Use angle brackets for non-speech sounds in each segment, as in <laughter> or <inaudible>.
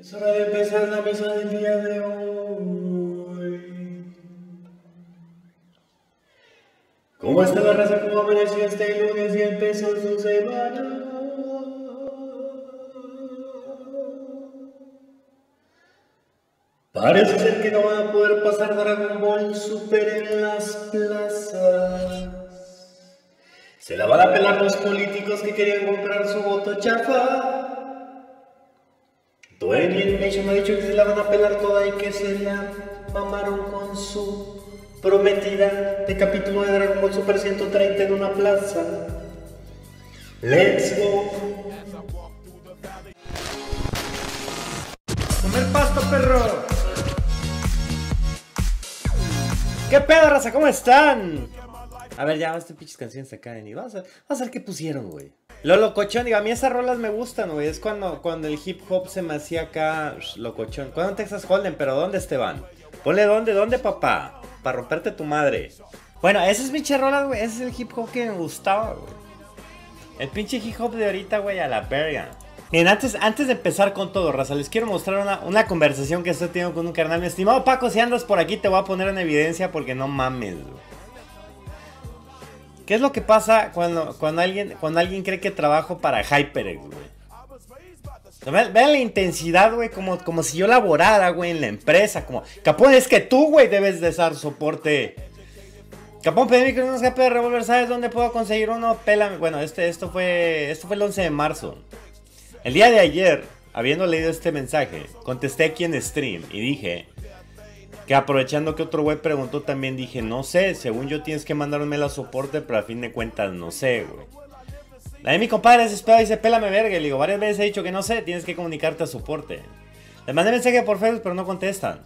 Es hora de empezar la mesa del día de hoy. ¿Cómo está la raza? ¿Cómo amaneció este lunes y empezó su semana? Parece ser que no van a poder pasar Dragon Ball Super en las plazas. Se la van a pelar los políticos que querían comprar su voto chafa. Todo el Nation ha dicho que se la van a pelar toda y que se la mamaron con su prometida de capítulo de Dragon Ball Super 130 en una plaza. Let's go. Comer pasto, perro. ¿Qué pedo, raza? ¿Cómo están? A ver, ya, estas pinches canciones se caen y vamos a, vamos a ver qué pusieron, güey. Lo locochón, digo, a mí esas rolas me gustan, güey. Es cuando, cuando el hip hop se me hacía acá locochón. ¿Cuándo Texas Holden? ¿Pero dónde, Esteban? Ponle dónde, dónde, papá. Para romperte tu madre. Bueno, esa es pinche rola, güey. Ese es el hip hop que me gustaba, güey. El pinche hip hop de ahorita, güey, a la verga. Bien, antes, antes de empezar con todo, raza, les quiero mostrar una, una conversación que estoy teniendo con un carnal. Mi estimado Paco, si andas por aquí, te voy a poner en evidencia porque no mames, güey. ¿Qué es lo que pasa cuando, cuando, alguien, cuando alguien cree que trabajo para HyperX, güey? Vean, la intensidad, güey, como, como si yo laborara, güey, en la empresa. Como, Capón, es que tú, güey, debes de dar soporte. Capón, pedí un escape de revólver, ¿sabes dónde puedo conseguir uno? Pélame. Bueno, este, esto, fue, esto fue el 11 de marzo. El día de ayer, habiendo leído este mensaje, contesté aquí en stream y dije que aprovechando que otro güey preguntó también dije, no sé, según yo tienes que mandarme la soporte, pero a fin de cuentas no sé, güey. La de mi compadre desesperado dice, pélame verga, y le digo, varias veces he dicho que no sé, tienes que comunicarte a soporte. Le mandé mensaje por Facebook, pero no contestan.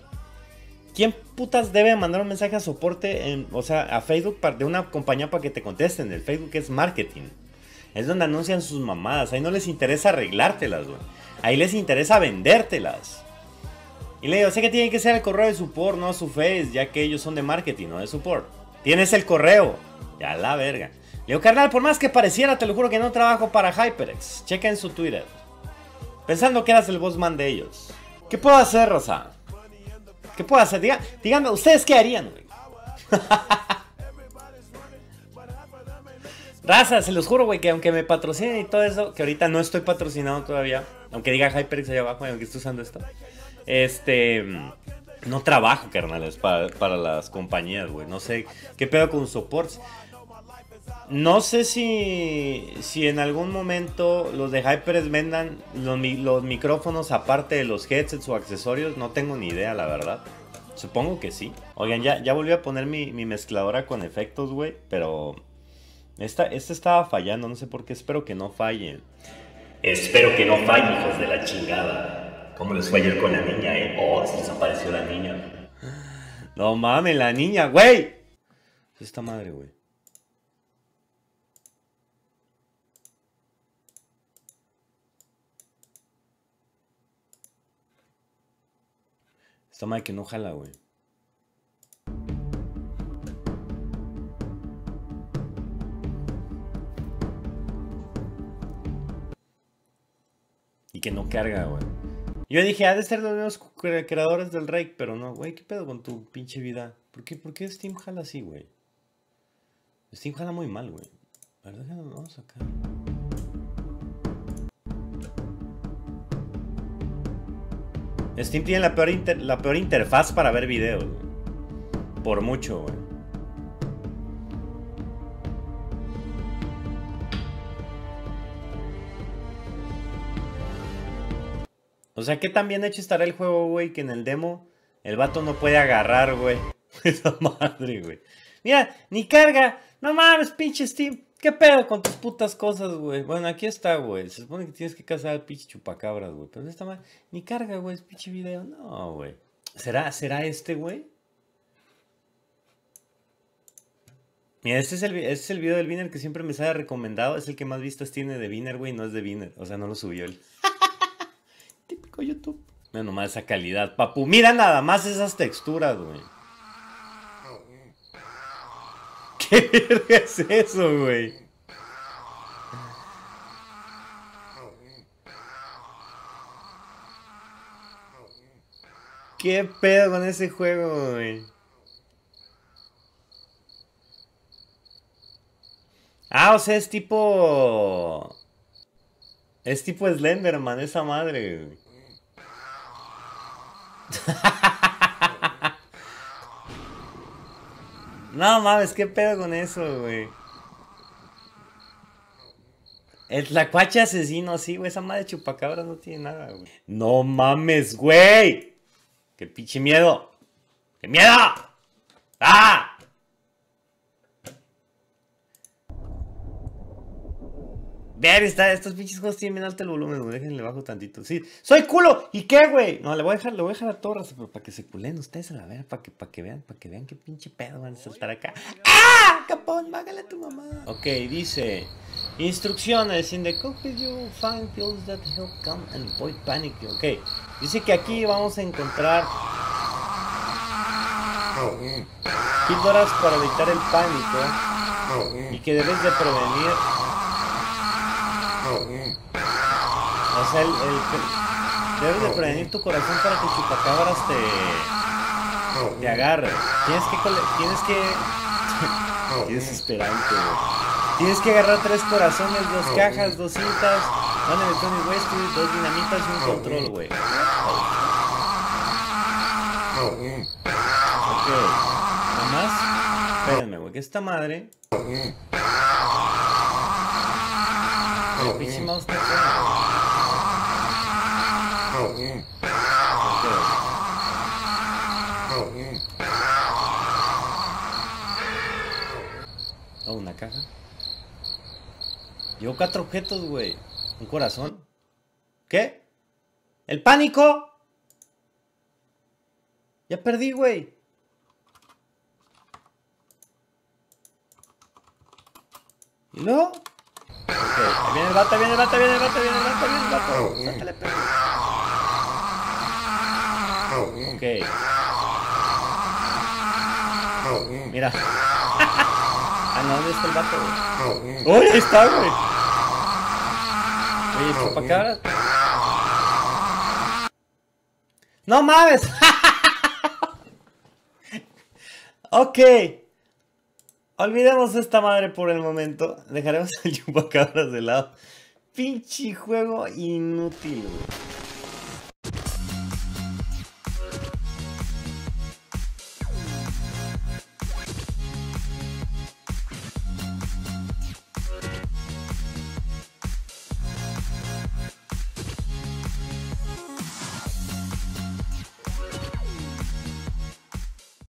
¿Quién putas debe mandar un mensaje a soporte, o sea, a Facebook de una compañía para que te contesten? El Facebook es marketing. Es donde anuncian sus mamadas. Ahí no les interesa arreglártelas, güey. Ahí les interesa vendértelas. Y le digo, sé que tiene que ser el correo de support, no su face, ya que ellos son de marketing, no de support. Tienes el correo. Ya la verga. Le digo, carnal, por más que pareciera, te lo juro que no trabajo para HyperX. Checa en su Twitter. Pensando que eras el bossman de ellos. ¿Qué puedo hacer, Rosa? ¿Qué puedo hacer? Diga, díganme, ¿ustedes qué harían, güey? <laughs> Raza, se los juro, güey, que aunque me patrocinen y todo eso, que ahorita no estoy patrocinado todavía, aunque diga HyperX allá abajo, aunque esté usando esto, este, no trabajo, carnales, para, para las compañías, güey, no sé, qué pedo con soportes. No sé si, si en algún momento los de HyperX vendan los, los micrófonos aparte de los headsets o accesorios, no tengo ni idea, la verdad. Supongo que sí. Oigan, ya, ya volví a poner mi, mi mezcladora con efectos, güey, pero... Esta, esta estaba fallando, no sé por qué, espero que no falle. Espero que no fallen, hijos de la chingada. ¿Cómo les fue ayer con la niña, eh? Oh, se les apareció la niña. No mames, la niña, güey. Esta madre, güey. Esta madre que no jala, güey. Y que no carga, güey. Yo dije, ha de ser los mismos creadores del Rake, pero no, güey, ¿qué pedo con tu pinche vida? ¿Por qué, por qué Steam jala así, güey? Steam jala muy mal, güey. Verdad que nos vamos acá. Steam tiene la peor, la peor interfaz para ver videos, güey. Por mucho, güey. O sea, ¿qué tan bien hecho estará el juego, güey? Que en el demo el vato no puede agarrar, güey. <laughs> Esa madre, güey. Mira, ni carga. No mames, pinche Steam. ¿Qué pedo con tus putas cosas, güey? Bueno, aquí está, güey. Se supone que tienes que cazar al pinche chupacabras, güey. Pero esta madre, ni carga, güey, es pinche video. No, güey. ¿Será, ¿Será este, güey? Mira, este es, el, este es el video del Viner que siempre me sale recomendado. Es el que más vistas tiene de Viner, güey. No es de Viner. O sea, no lo subió él. Típico YouTube. Mira nomás esa calidad, papu. Mira nada más esas texturas, güey. <laughs> ¿Qué es eso, güey? ¿Qué pedo con ese juego, güey? Ah, o sea, es tipo... Es tipo Slenderman, esa madre. <laughs> no mames, qué pedo con eso, güey. El tlacuache asesino, sí, güey. Esa madre chupacabra no tiene nada, güey. No mames, güey. Qué pinche miedo. ¡Qué miedo! ¡Ah! Ver, está, estos pinches juegos tienen bien alto el volumen, güey. Déjenle bajo tantito. Sí, soy culo. ¿Y qué, güey? No, le voy a dejar, le voy a dejar a torres, para que se culen ustedes a la vera, para que, para que vean, para que vean qué pinche pedo van a saltar acá. ¡Ah! Capón, mágale a tu mamá. Ok, dice. Instrucciones. In the cockpit you find pills that help calm and avoid panic. Ok. Dice que aquí vamos a encontrar píldoras para evitar el pánico y que debes de prevenir o sea, el, el- debes de prevenir tu corazón para que chupacabras te, te agarre. Tienes que, tienes que, <laughs> qué desesperante, güey. Tienes que agarrar tres corazones, dos cajas, dos cintas, un electronic rescue, dos dinamitas y un control, güey. Ok, nada más, espérenme, güey, que esta madre... Oh, una caja. Llevo cuatro objetos, güey. Un corazón. ¿Qué? ¡El pánico! Ya perdí, güey. ¿Y luego? Ok, ahí viene el vato, viene el vato, viene el vato, viene el vato, viene el vato. Sáltale, perro. Ok. Mira. <laughs> ah, no, ¿dónde está el vato, güey? ¡Uy, ahí está, güey! Oye, chupacabras. ¡No mames! <laughs> ok. Olvidemos esta madre por el momento. Dejaremos <laughs> el chupacabras de lado. Pinche juego inútil.